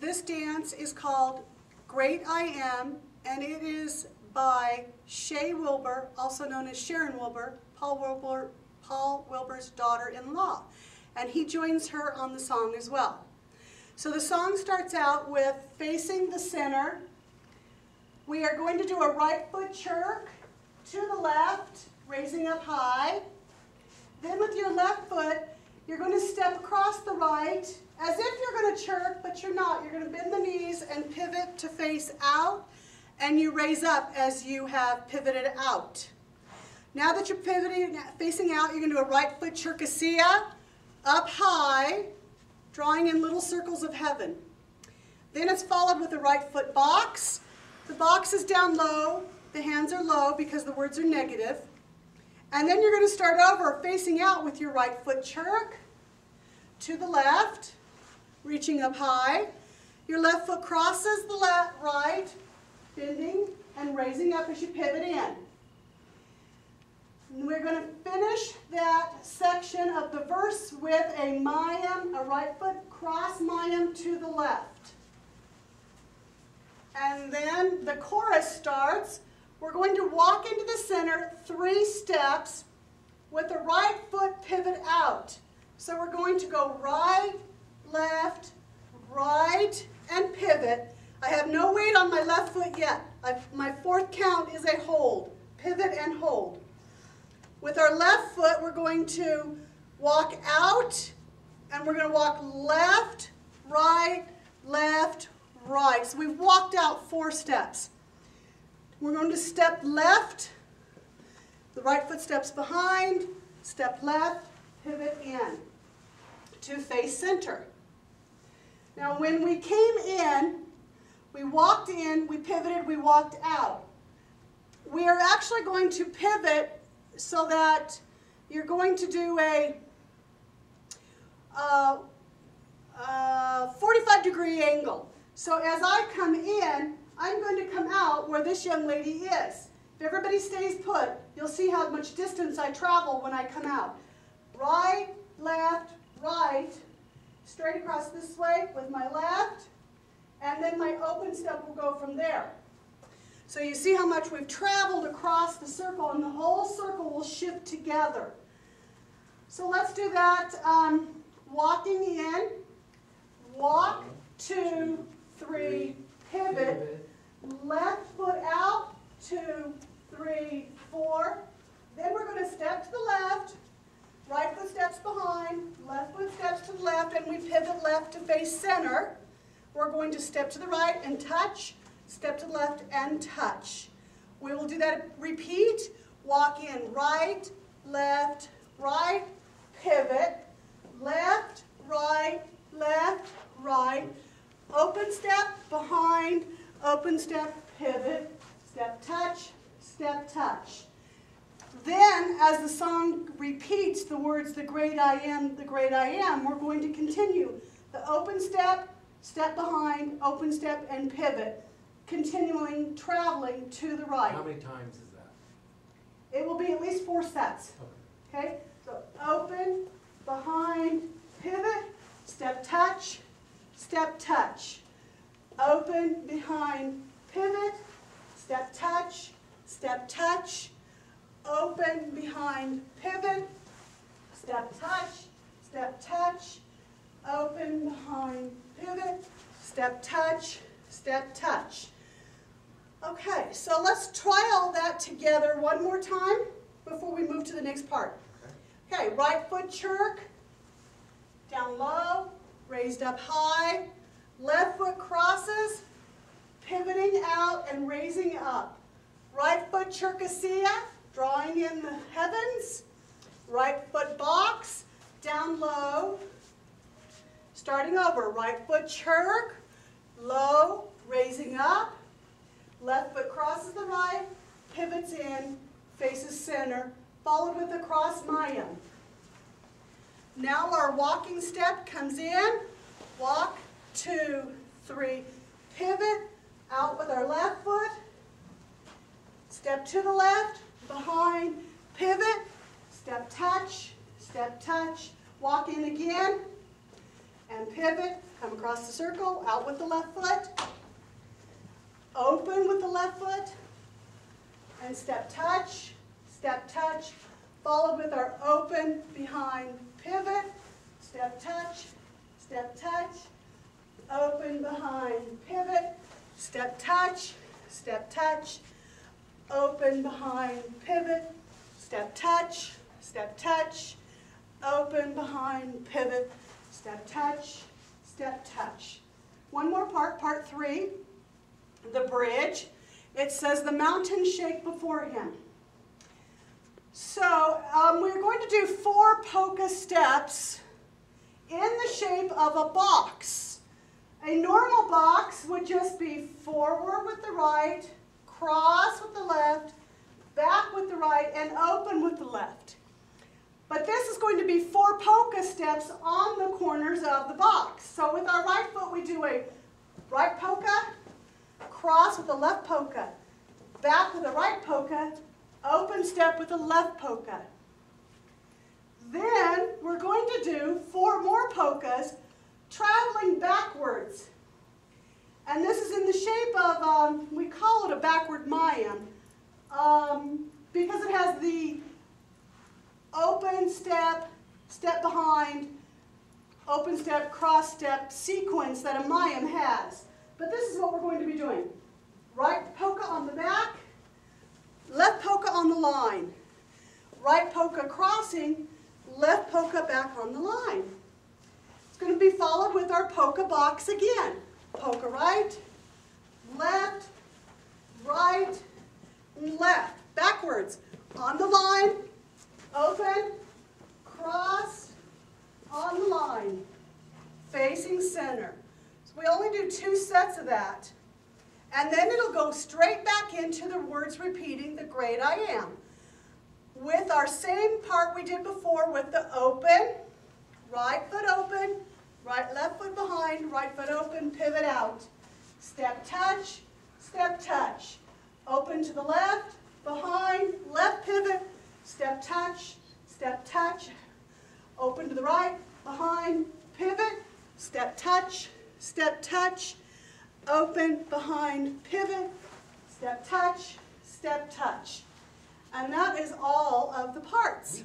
This dance is called Great I Am, and it is by Shay Wilbur, also known as Sharon Wilbur, Paul Wilbur, Paul Wilbur's daughter-in-law. And he joins her on the song as well. So the song starts out with facing the center. We are going to do a right foot church to the left, raising up high. Then with your left foot, you're going to step across the right as if you're going to church, but you're not. You're going to bend the knees and pivot to face out, and you raise up as you have pivoted out. Now that you're pivoting, facing out, you're going to do a right foot cherkassia, up high, drawing in little circles of heaven. Then it's followed with a right foot box. The box is down low, the hands are low because the words are negative. And then you're going to start over facing out with your right foot chirk to the left, reaching up high. Your left foot crosses the left, right, bending and raising up as you pivot in. And we're going to finish that section of the verse with a mayim, a right foot cross mayim to the left. And then the chorus starts. We're going to walk into the center three steps with the right foot pivot out. So we're going to go right, left, right, and pivot. I have no weight on my left foot yet. I've, my fourth count is a hold. Pivot and hold. With our left foot, we're going to walk out, and we're going to walk left, right, left, right. So we've walked out four steps. We're going to step left, the right foot steps behind, step left, pivot in to face center. Now when we came in, we walked in, we pivoted, we walked out. We are actually going to pivot so that you're going to do a uh, uh, 45 degree angle. So as I come in, I'm going to come out where this young lady is. If everybody stays put, you'll see how much distance I travel when I come out. Right, left, right, straight across this way with my left, and then my open step will go from there. So you see how much we've traveled across the circle, and the whole circle will shift together. So let's do that um, walking in, walk, two, three, pivot, left foot out, two, three, four. Then we're going to step to the left, right foot steps behind, left foot steps to the left, and we pivot left to face center. We're going to step to the right and touch, step to the left and touch. We will do that, repeat, walk in right, left, right, pivot, left, right, left, right, open step, behind, open step, pivot, step touch, step touch. Then, as the song repeats the words, the great I am, the great I am, we're going to continue. The open step, step behind, open step, and pivot, continuing, traveling to the right. How many times is that? It will be at least four sets. Okay? So open, behind, pivot, step touch, step touch. Open, behind, pivot, step touch, step touch. Open, behind, pivot, step touch, step touch. Open, behind, pivot, step touch, step touch. Okay, so let's try all that together one more time before we move to the next part. Okay, right foot churk, down low, raised up high. Left foot crosses, pivoting out and raising up. Right foot cherkassia, drawing in the heavens. Right foot box, down low. Starting over, right foot churk, low, raising up. Left foot crosses the right, pivots in, faces center, followed with a cross mayim. Now our walking step comes in, walk, two, three, pivot, out with our left foot, step to the left, behind, pivot, step touch, step touch, walk in again, and pivot, come across the circle, out with the left foot, open with the left foot, and step touch, step touch, followed with our open behind pivot, step touch, step touch, open behind pivot, step touch, step touch, open behind pivot, step touch, step touch, open behind pivot, step touch, step touch. One more part, part three, the bridge. It says the mountain shake before him. So um, we're going to do four polka steps in the shape of a box. A normal box would just be forward with the right, cross with the left, back with the right, and open with the left. But this is going to be four polka steps on the corners of the box. So with our right foot, we do a right polka, cross with the left polka, back with the right polka, open step with the left polka. Then we're going to do four more polkas traveling backwards. And this is in the shape of, um, we call it a backward Mayim, um, because it has the open step, step behind, open step, cross step sequence that a Mayim has. But this is what we're going to be doing. Right polka on the back, left polka on the line. Right polka crossing, left polka back on the line. It's going to be followed with our polka box again. Polka right, left, right, left. Backwards. On the line, open, cross, on the line, facing center. So we only do two sets of that. And then it'll go straight back into the words repeating the great I am. With our same part we did before with the open, right foot open, right left foot behind, right foot open, pivot out. Step touch, step touch. Open to the left, behind, left pivot, step touch, step touch. Open to the right, behind, pivot, step touch, step touch open, behind, pivot, step touch, step touch. And that is all of the parts.